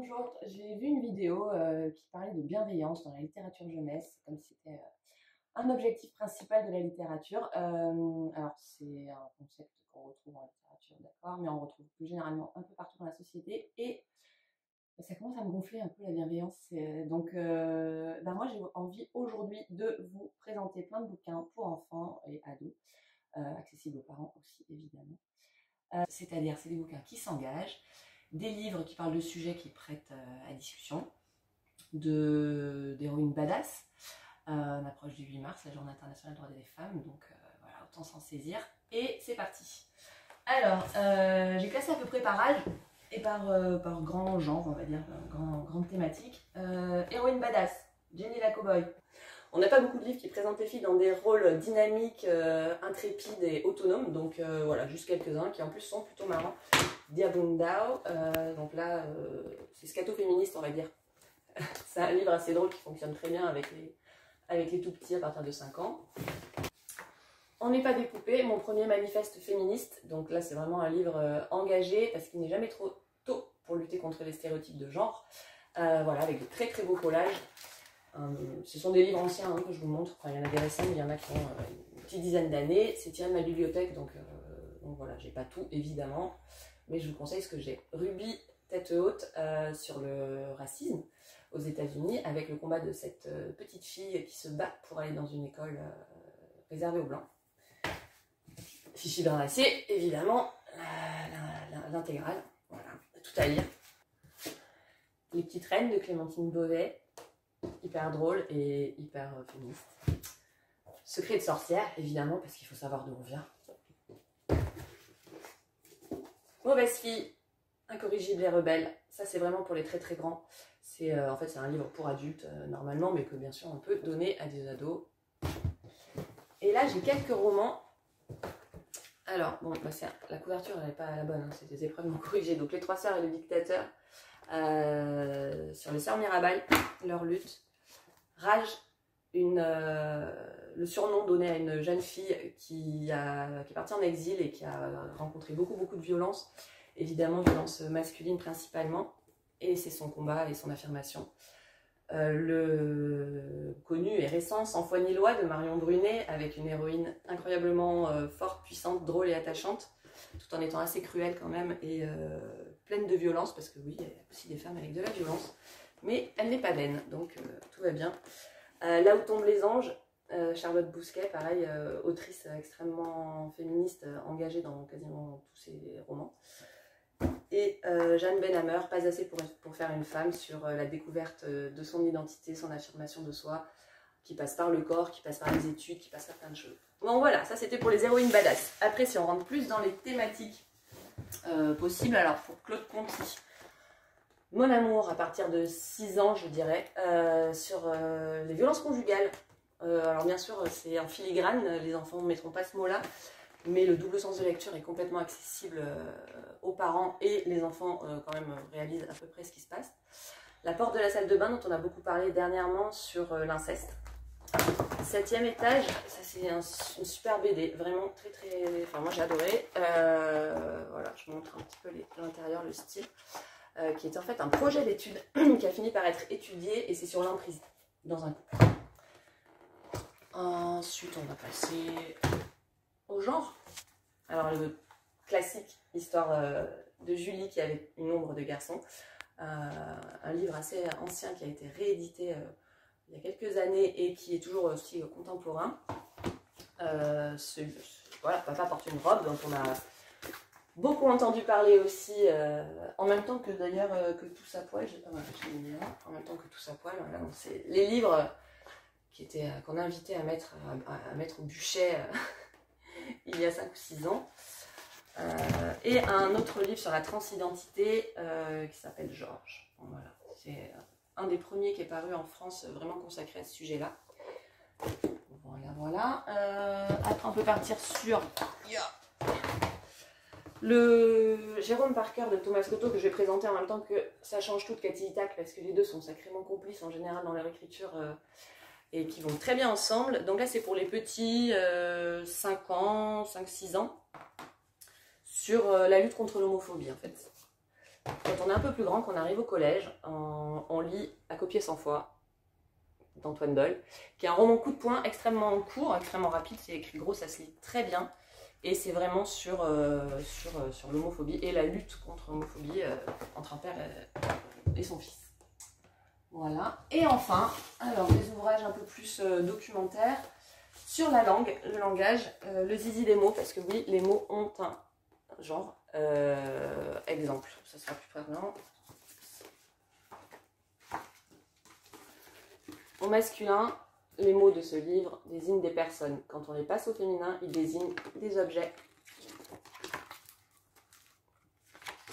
Bonjour, j'ai vu une vidéo euh, qui parlait de bienveillance dans la littérature jeunesse, comme c'était euh, un objectif principal de la littérature. Euh, alors, c'est un concept qu'on retrouve en littérature, d'accord, mais on retrouve plus généralement un peu partout dans la société. Et ça commence à me gonfler un peu la bienveillance. Donc, bah, moi, j'ai envie aujourd'hui de vous présenter plein de bouquins pour enfants et ados, accessibles aux parents aussi, évidemment. C'est-à-dire, c'est des bouquins qui s'engagent des livres qui parlent de sujets qui prêtent euh, à discussion, d'héroïnes badass. Euh, on approche du 8 mars, la journée internationale des droits des femmes, donc euh, voilà, autant s'en saisir. Et c'est parti. Alors, j'ai classé à peu près par âge et par, par grand genre, on va dire, grand, grande thématique. héroïne badass, Jenny la Cowboy. On n'a pas beaucoup de livres qui présentent les filles dans des rôles dynamiques, intrépides et autonomes, donc voilà, juste quelques-uns qui en plus sont plutôt marrants. Diabundao. Euh, donc là, euh, c'est scato-féministe, on va dire. c'est un livre assez drôle qui fonctionne très bien avec les, avec tout petits à partir de 5 ans. On n'est pas des poupées, mon premier manifeste féministe. Donc là, c'est vraiment un livre euh, engagé parce qu'il n'est jamais trop tôt pour lutter contre les stéréotypes de genre. voilà, avec de très très beaux collages. Ce sont des livres anciens hein, que je vous montre. il y en a des récents, il y en a qui ont une petite dizaine d'années. C'est tiré de ma bibliothèque, donc, donc voilà, j'ai pas tout évidemment mais je vous conseille ce que j'ai. Ruby tête haute euh, sur le racisme aux États-Unis avec le combat de cette euh, petite fille qui se bat pour aller dans une école euh, réservée aux blancs. Fichi dans évidemment, l'intégrale, voilà, tout à lire. Les petites reines de Clémentine Beauvais, hyper drôle et hyper féministe. Secret de sorcière, évidemment, parce qu'il faut savoir d'où on vient. Mauvaise fille, incorrigible et rebelle. Ça, c'est vraiment pour les très très grands. C'est euh, en fait c'est un livre pour adultes euh, normalement, mais que bien sûr on peut donner à des ados. Et là, j'ai quelques romans. Alors, bon, bah, la couverture n'est pas la bonne, hein, c'est des épreuves non corrigées. Donc, Les Trois Sœurs et le Dictateur, euh, sur les Sœurs Mirabal, leur lutte. Rage, une, le surnom donné à une jeune fille qui, a, qui est partie en exil et qui a rencontré beaucoup, beaucoup de violences, évidemment violence masculine principalement, et c'est son combat et son affirmation. Euh, le connu et récent Sans foi ni loi de Marion Brunet, avec une héroïne incroyablement euh, forte, puissante, drôle et attachante, tout en étant assez cruelle quand même et euh, pleine de violence, parce que oui, il y a aussi des femmes avec de la violence, mais elle n'est pas vaine, donc tout va bien. là où tombent les anges, euh, Charlotte Bousquet, pareil, euh, autrice extrêmement féministe, euh, engagée dans quasiment tous ses romans. Et Jeanne Benhammer, Pas assez pour, faire une femme, sur la découverte de son identité, son affirmation de soi, qui passe par le corps, qui passe par les études, qui passe par plein de choses. Bon voilà, ça c'était pour les héroïnes badass. Après, si on rentre plus dans les thématiques possibles, alors pour Claude Conti, Mon amour à partir de 6 ans, je dirais, sur les violences conjugales euh, alors bien sûr, c'est en filigrane, les enfants ne mettront pas ce mot-là, mais le double sens de lecture est complètement accessible euh, aux parents et les enfants euh, quand même réalisent à peu près ce qui se passe. La porte de la salle de bain dont on a beaucoup parlé dernièrement sur l'inceste. Septième étage, ça c'est une super BD, vraiment très très... Enfin moi j'ai adoré. voilà, je montre un petit peu l'intérieur, le style. qui est en fait un projet d'étude qui a fini par être étudié et c'est sur l'emprise dans un couple. Ensuite, on va passer au genre. Alors, le classique histoire euh, de Julie qui avait une ombre de garçon. Euh, un livre assez ancien qui a été réédité euh, il y a quelques années et qui est toujours aussi contemporain. Voilà, Papa porte une robe dont on a beaucoup entendu parler aussi, en même temps que d'ailleurs que tout sa poil. en même temps que tout sa poil. c'est les livres euh, qu'on a invité à mettre, à, mettre au bûcher euh, il y a 5 ou 6 ans. Euh, et un autre livre sur la transidentité qui s'appelle Georges. C'est un des premiers qui est paru en France vraiment consacré à ce sujet-là. Voilà, voilà. après, on peut partir sur le Jérôme Parker de Thomas Cotto que je vais présenter en même temps que Ça change tout de Cathy parce que les deux sont sacrément complices en général dans leur écriture et qui vont très bien ensemble. Donc là, c'est pour les petits 5 euh, ans, 5-6 ans, sur euh, la lutte contre l'homophobie en fait. Quand on est un peu plus grand, qu'on arrive au collège, on, lit À copier 100 fois d'Antoine Doll, qui est un roman coup de poing extrêmement court, extrêmement rapide, c'est écrit gros, ça se lit très bien. Et c'est vraiment sur, euh, sur, euh, sur l'homophobie et la lutte contre l'homophobie euh, entre un père et, son fils. Voilà. Et enfin, alors des ouvrages un peu plus documentaires sur la langue, le langage, le zizi des mots, parce que oui, les mots ont un genre. Euh, exemple, ça sera plus prégnant. Au masculin, les mots de ce livre désignent des personnes. Quand on les passe au féminin, ils désignent des objets,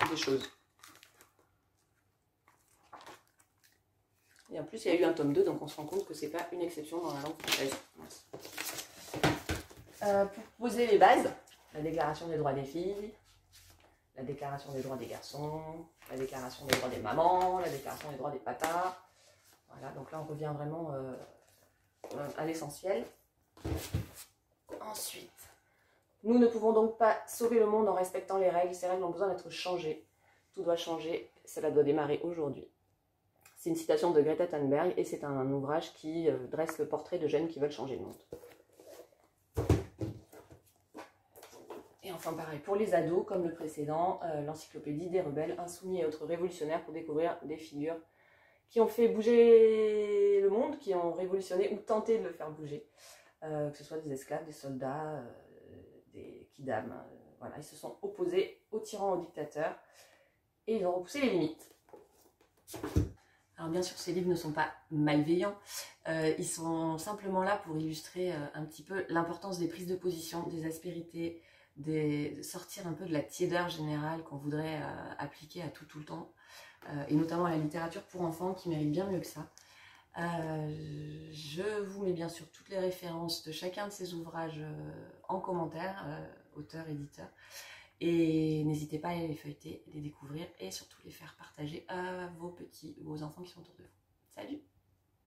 des choses. Et en plus, il y a eu un tome 2, donc on se rend compte que c'est pas une exception dans la langue française. Euh, pour poser les bases, la déclaration des droits des filles, la déclaration des droits des garçons, la déclaration des droits des mamans, la déclaration des droits des patas. Voilà, donc là on revient vraiment euh, à l'essentiel. Ensuite, nous ne pouvons donc pas sauver le monde en respectant les règles. Ces règles ont besoin d'être changées. Tout doit changer. Cela doit démarrer aujourd'hui. C'est une citation de Greta Thunberg et c'est un, ouvrage qui euh, dresse le portrait de jeunes qui veulent changer le monde. Et pareil, pour les ados, comme le précédent, euh, l'encyclopédie des rebelles, insoumis et autres révolutionnaires pour découvrir des figures qui ont fait bouger le monde, qui ont révolutionné ou tenté de le faire bouger. Euh, que ce soit des esclaves, des soldats, euh, des kidams. euh, voilà, ils se sont opposés aux tyrans, aux dictateurs et ils ont repoussé les limites. Alors bien sûr, ces livres ne sont pas malveillants, ils sont simplement là pour illustrer un petit peu l'importance des prises de position, des aspérités, des, de sortir un peu de la tiédeur générale qu'on voudrait euh, appliquer à tout tout le temps, euh, et notamment à la littérature pour enfants qui mérite bien mieux que ça. Euh, je vous mets bien sûr toutes les références de chacun de ces ouvrages en commentaire, auteur, éditeur. Et n'hésitez pas à les feuilleter, les découvrir et surtout les faire partager à vos petits, vos enfants qui sont autour de vous. Salut